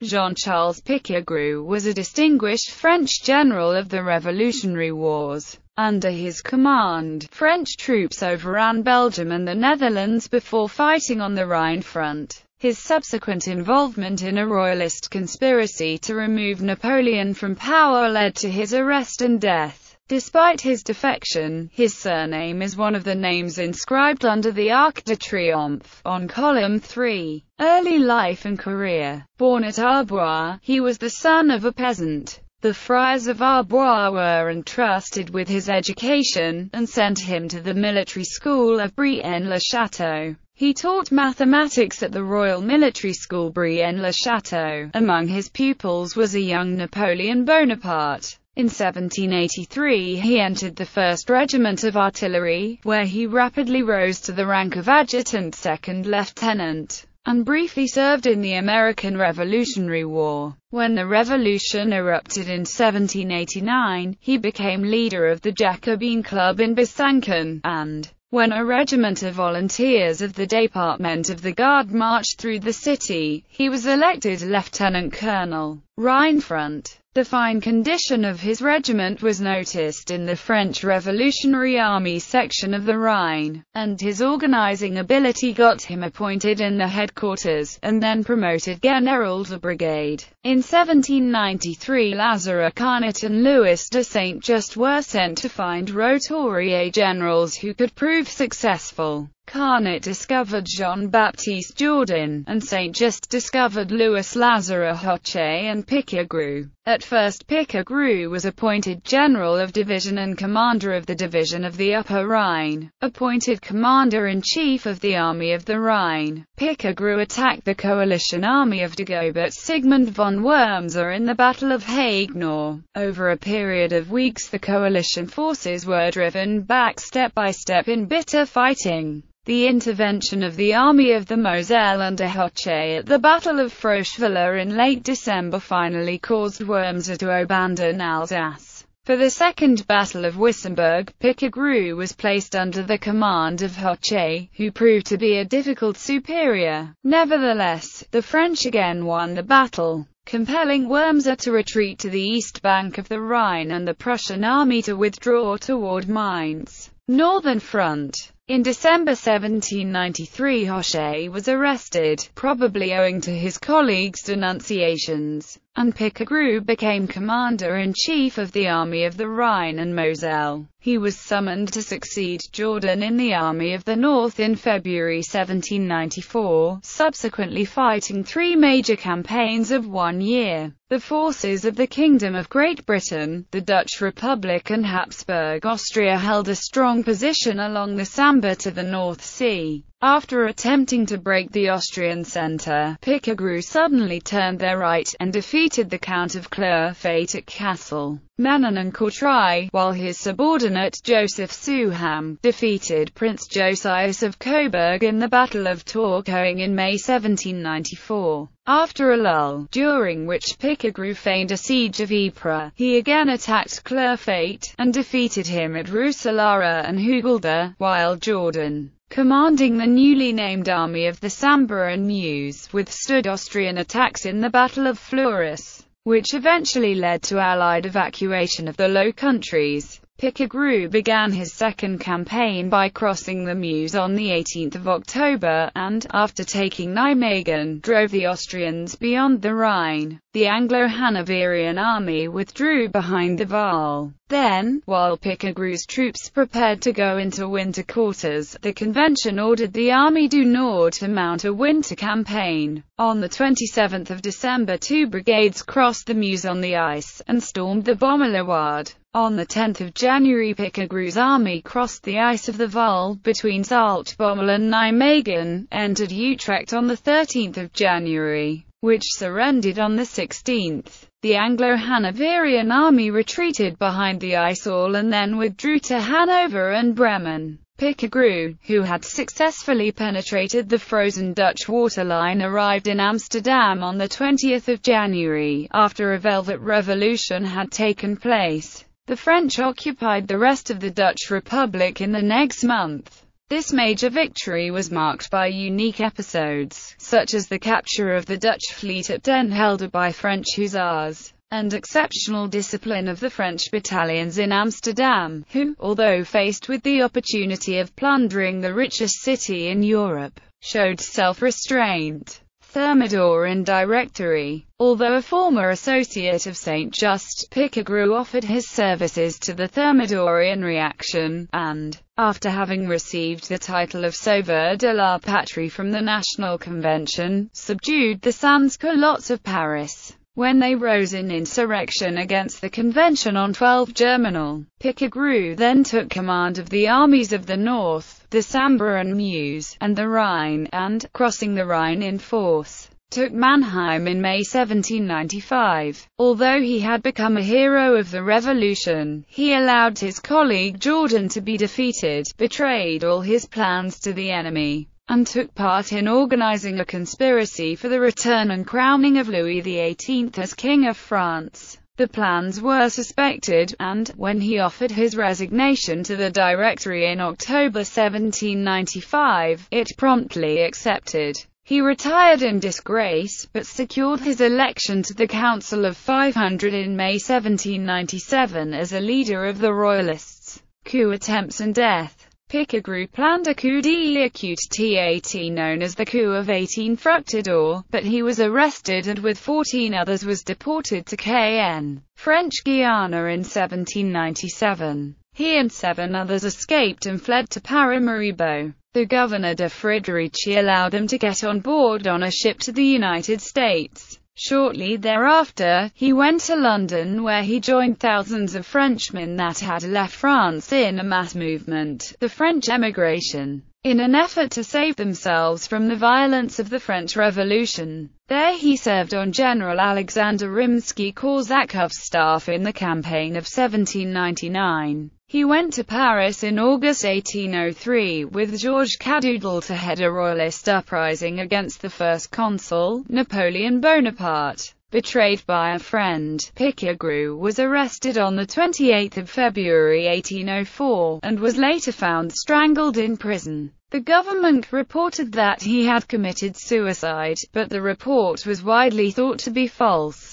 Jean-Charles Pichegru was a distinguished French general of the Revolutionary Wars. Under his command, French troops overran Belgium and the Netherlands before fighting on the Rhine front. His subsequent involvement in a royalist conspiracy to remove Napoleon from power led to his arrest and death. Despite his defection, his surname is one of the names inscribed under the Arc de Triomphe, on column 3. Early life and career. Born at Arbois, he was the son of a peasant. The friars of Arbois were entrusted with his education, and sent him to the military school of Brienne-le-Château. He taught mathematics at the Royal Military School Brienne-le-Château. Among his pupils was a young Napoleon Bonaparte. In 1783 he entered the 1st Regiment of Artillery, where he rapidly rose to the rank of adjutant second lieutenant, and briefly served in the American Revolutionary War. When the revolution erupted in 1789, he became leader of the Jacobin Club in Besançon, and when a regiment of volunteers of the Department of the Gard marched through the city, he was elected lieutenant colonel. Rhine Front the fine condition of his regiment was noticed in the French Revolutionary Army section of the Rhine, and his organizing ability got him appointed in the headquarters, and then promoted general de brigade. In 1793 Lazare Carnot and Louis de Saint-Just were sent to find roturier generals who could prove successful. Carnot discovered Jean-Baptiste Jourdan, and Saint-Just discovered Louis Lazare Hoche and Pichegru. At first Pichegru was appointed General of Division and Commander of the Division of the Upper Rhine, appointed Commander-in-Chief of the Army of the Rhine. Pichegru attacked the coalition army of Dagobert Sigmund von Wurmser in the Battle of Haguenau. Over a period of weeks the coalition forces were driven back step by step in bitter fighting. The intervention of the Army of the Moselle under Hoche at the Battle of Froschwiller in late December finally caused Wurmser to abandon Alsace. For the Second Battle of Wissembourg, Pichegru was placed under the command of Hoche, who proved to be a difficult superior. Nevertheless, the French again won the battle, compelling Wurmser to retreat to the east bank of the Rhine and the Prussian army to withdraw toward Mainz. Northern Front in December 1793 Hoche was arrested, probably owing to his colleagues' denunciations, and Pichegru became commander-in-chief of the Army of the Rhine and Moselle. He was summoned to succeed Jourdan in the Army of the North in February 1794, subsequently fighting three major campaigns of one year. The forces of the Kingdom of Great Britain, the Dutch Republic and Habsburg Austria held a strong position along the Sambre to the North Sea. After attempting to break the Austrian centre, Pichegru suddenly turned their right, and defeated the Count of Clerfayt at Cassel, Menin and Courtrai, while his subordinate, Joseph Souham, defeated Prince Josias of Coburg in the Battle of Tourcoing in May 1794. After a lull, during which Pichegru feigned a siege of Ypres, he again attacked Clerfayt, and defeated him at Roeselare and Hooglede, while Jourdan commanding the newly named Army of the Sambre and Meuse, withstood Austrian attacks in the Battle of Fleurus, which eventually led to Allied evacuation of the Low Countries. Pichegru began his second campaign by crossing the Meuse on 18 October, and, after taking Nijmegen, drove the Austrians beyond the Rhine. The Anglo-Hanoverian army withdrew behind the Waal. Then, while Pichegru's troops prepared to go into winter quarters, the convention ordered the Armée du Nord to mount a winter campaign. On 27 December two brigades crossed the Meuse on the ice, and stormed the Bommelerwaard. On 10 January Pichegru's army crossed the ice of the Waal, between Zaltbommel and Nijmegen, entered Utrecht on 13 January, which surrendered on the 16th. The Anglo-Hanoverian army retreated behind the Waal and then withdrew to Hanover and Bremen. Pichegru, who had successfully penetrated the frozen Dutch waterline arrived in Amsterdam on 20 January, after a Velvet Revolution had taken place. The French occupied the rest of the Dutch Republic in the next month. This major victory was marked by unique episodes, such as the capture of the Dutch fleet at Den Helder by French hussars, and exceptional discipline of the French battalions in Amsterdam, who, although faced with the opportunity of plundering the richest city in Europe, showed self-restraint. Thermidor Directory. Although a former associate of Saint Just, Pichegru offered his services to the Thermidorian reaction, and, after having received the title of Sauveur de la Patrie from the National Convention, subdued the sans-culottes of Paris. When they rose in insurrection against the convention on 12 Germinal, Pichegru then took command of the armies of the north, the Sambre and Meuse, and the Rhine, and, crossing the Rhine in force, took Mannheim in May 1795. Although he had become a hero of the revolution, he allowed his colleague Jourdan to be defeated, betrayed all his plans to the enemy, and took part in organizing a conspiracy for the return and crowning of Louis XVIII as King of France. The plans were suspected, and, when he offered his resignation to the Directory in October 1795, it promptly accepted. He retired in disgrace, but secured his election to the Council of 500 in May 1797 as a leader of the Royalists. Coup attempts and death Pichegru planned a coup d'état known as the coup of 18 Fructidor, but he was arrested and with 14 others was deported to Cayenne, French Guiana in 1797. He and seven others escaped and fled to Paramaribo. The governor de Friderici allowed them to get on board on a ship to the United States. Shortly thereafter, he went to London where he joined thousands of Frenchmen that had left France in a mass movement, the French emigration, in an effort to save themselves from the violence of the French Revolution. There he served on General Alexander Rimsky-Korsakov's staff in the campaign of 1799. He went to Paris in August 1803 with Georges Cadoudal to head a royalist uprising against the first consul, Napoleon Bonaparte. Betrayed by a friend, Pichegru was arrested on 28 February 1804, and was later found strangled in prison. The government reported that he had committed suicide, but the report was widely thought to be false.